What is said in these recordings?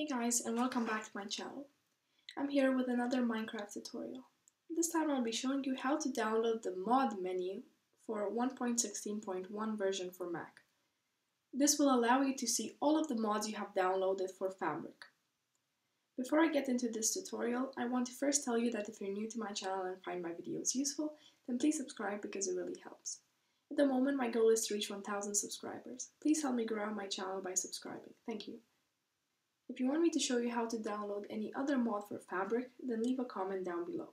Hey guys and welcome back to my channel. I'm here with another Minecraft tutorial. This time I'll be showing you how to download the mod menu for 1.16.1 version for Mac. This will allow you to see all of the mods you have downloaded for Fabric. Before I get into this tutorial, I want to first tell you that if you're new to my channel and find my videos useful, then please subscribe because it really helps. At the moment, my goal is to reach 1000 subscribers. Please help me grow my channel by subscribing. Thank you. If you want me to show you how to download any other mod for Fabric, then leave a comment down below.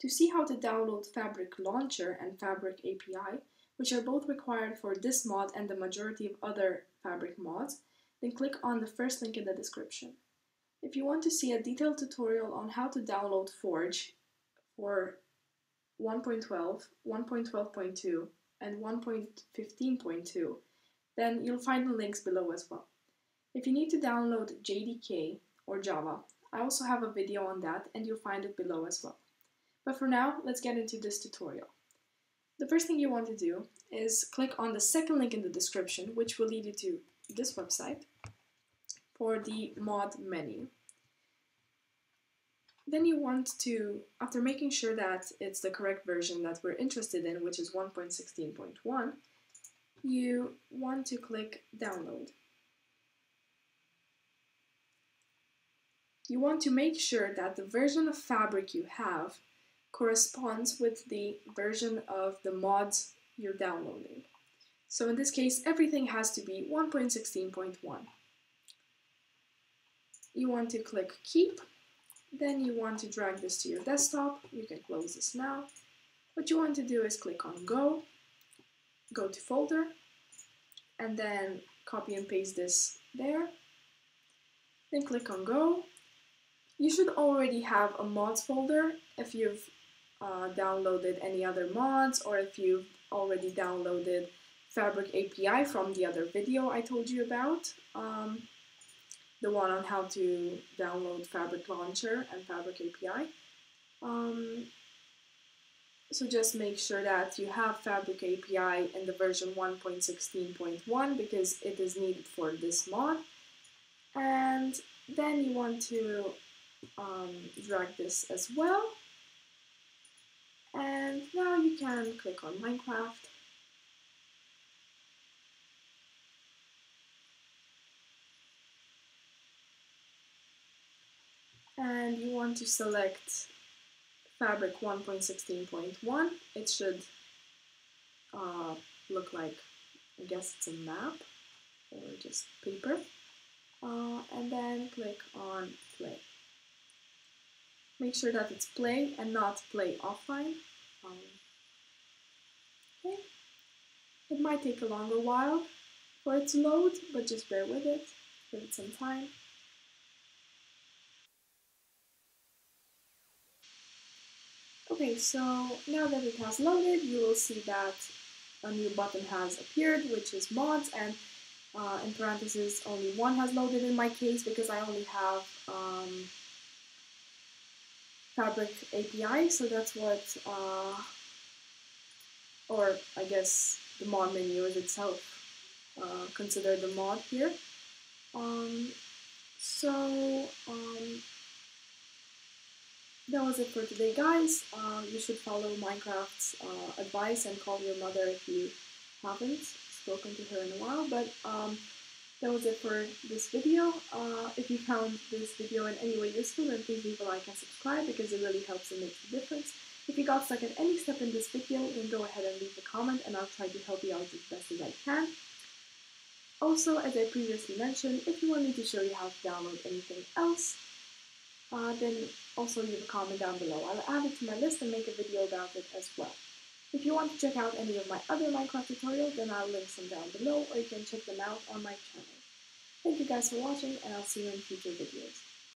To see how to download Fabric Launcher and Fabric API, which are both required for this mod and the majority of other Fabric mods, then click on the first link in the description. If you want to see a detailed tutorial on how to download Forge for 1.12, 1.12.2, and 1.15.2, then you'll find the links below as well. If you need to download JDK or Java, I also have a video on that and you'll find it below as well. But for now, let's get into this tutorial. The first thing you want to do is click on the second link in the description, which will lead you to this website for the mod menu. Then you want to, after making sure that it's the correct version that we're interested in, which is 1.16.1, you want to click download. You want to make sure that the version of Fabric you have corresponds with the version of the mods you're downloading. So in this case, everything has to be 1.16.1. You want to click Keep, then you want to drag this to your desktop. You can close this now. What you want to do is click on Go, go to Folder, and then copy and paste this there. Then click on Go, you should already have a mods folder if you've uh, downloaded any other mods or if you've already downloaded Fabric API from the other video I told you about. Um, the one on how to download Fabric Launcher and Fabric API. Um, so just make sure that you have Fabric API in the version 1.16.1 because it is needed for this mod. And then you want to um, drag this as well. And now you can click on Minecraft. And you want to select Fabric 1.16.1. It should uh, look like, I guess it's a map or just paper. Uh, and then click on play. Make sure that it's play and not play offline. Um, okay. It might take a longer while for it to load, but just bear with it. Give it some time. Okay, so now that it has loaded, you will see that a new button has appeared, which is mods, and uh, in parentheses, only one has loaded in my case because I only have um, Fabric API, so that's what, uh, or I guess the mod menu is itself uh, considered the mod here. Um, so um, that was it for today, guys. Uh, you should follow Minecraft's uh, advice and call your mother if you haven't spoken to her in a while. But um, that was it for this video. Uh, if you found this video in any way useful, then please leave a like and subscribe because it really helps and makes a difference. If you got stuck at any step in this video, then go ahead and leave a comment and I'll try to help you out as best as I can. Also, as I previously mentioned, if you want me to show you how to download anything else, uh, then also leave a comment down below. I'll add it to my list and make a video about it as well. If you want to check out any of my other Minecraft tutorials, then I'll link some down below, or you can check them out on my channel. Thank you guys for watching, and I'll see you in future videos.